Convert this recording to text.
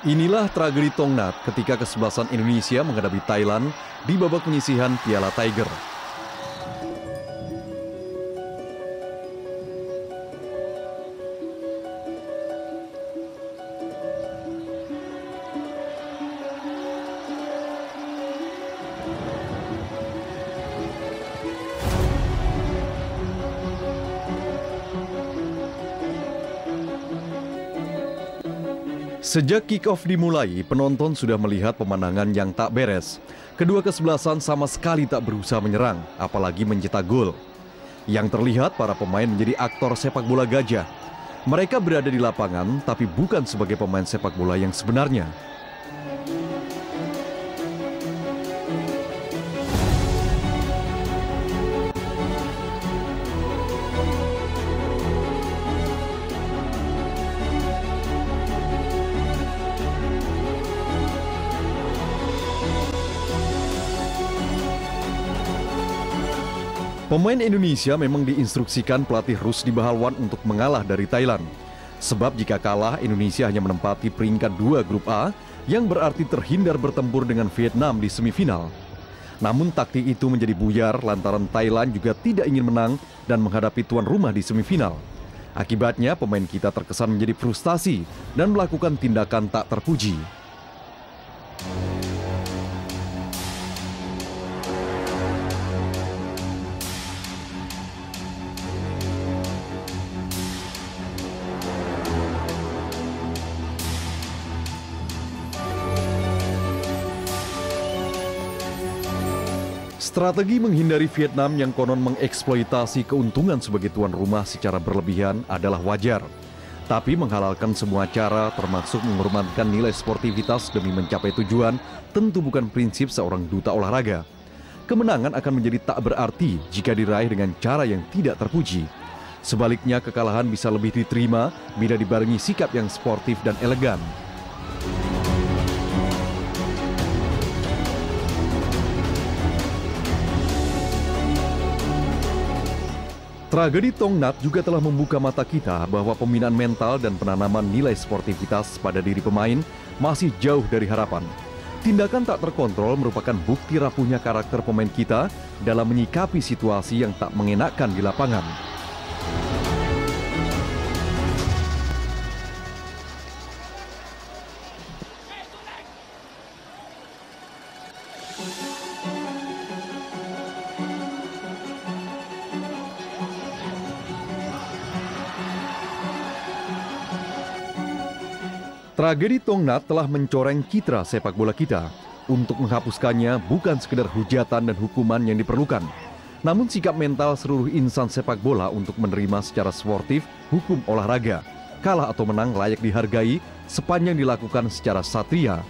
Inilah tragedi Tongnat ketika kesebelasan Indonesia menghadapi Thailand di babak penyisihan Piala Tiger. Sejak kick-off dimulai, penonton sudah melihat pemandangan yang tak beres. Kedua kesebelasan sama sekali tak berusaha menyerang, apalagi mencetak gol. Yang terlihat para pemain menjadi aktor sepak bola gajah. Mereka berada di lapangan, tapi bukan sebagai pemain sepak bola yang sebenarnya. Pemain Indonesia memang diinstruksikan pelatih Rusdi Bahalwan untuk mengalah dari Thailand. Sebab jika kalah, Indonesia hanya menempati peringkat dua grup A yang berarti terhindar bertempur dengan Vietnam di semifinal. Namun taktik itu menjadi buyar lantaran Thailand juga tidak ingin menang dan menghadapi tuan rumah di semifinal. Akibatnya pemain kita terkesan menjadi frustasi dan melakukan tindakan tak terpuji. Strategi menghindari Vietnam yang konon mengeksploitasi keuntungan sebagai tuan rumah secara berlebihan adalah wajar. Tapi menghalalkan semua cara termasuk mengorbankan nilai sportivitas demi mencapai tujuan tentu bukan prinsip seorang duta olahraga. Kemenangan akan menjadi tak berarti jika diraih dengan cara yang tidak terpuji. Sebaliknya kekalahan bisa lebih diterima bila dibarengi sikap yang sportif dan elegan. Tragedi Tongnat juga telah membuka mata kita bahwa pembinaan mental dan penanaman nilai sportivitas pada diri pemain masih jauh dari harapan. Tindakan tak terkontrol merupakan bukti rapuhnya karakter pemain kita dalam menyikapi situasi yang tak mengenakan di lapangan. Tragedi Tongnat telah mencoreng citra sepak bola kita. Untuk menghapuskannya bukan sekedar hujatan dan hukuman yang diperlukan, namun sikap mental seluruh insan sepak bola untuk menerima secara sportif hukum olahraga. Kalah atau menang layak dihargai sepanjang dilakukan secara satria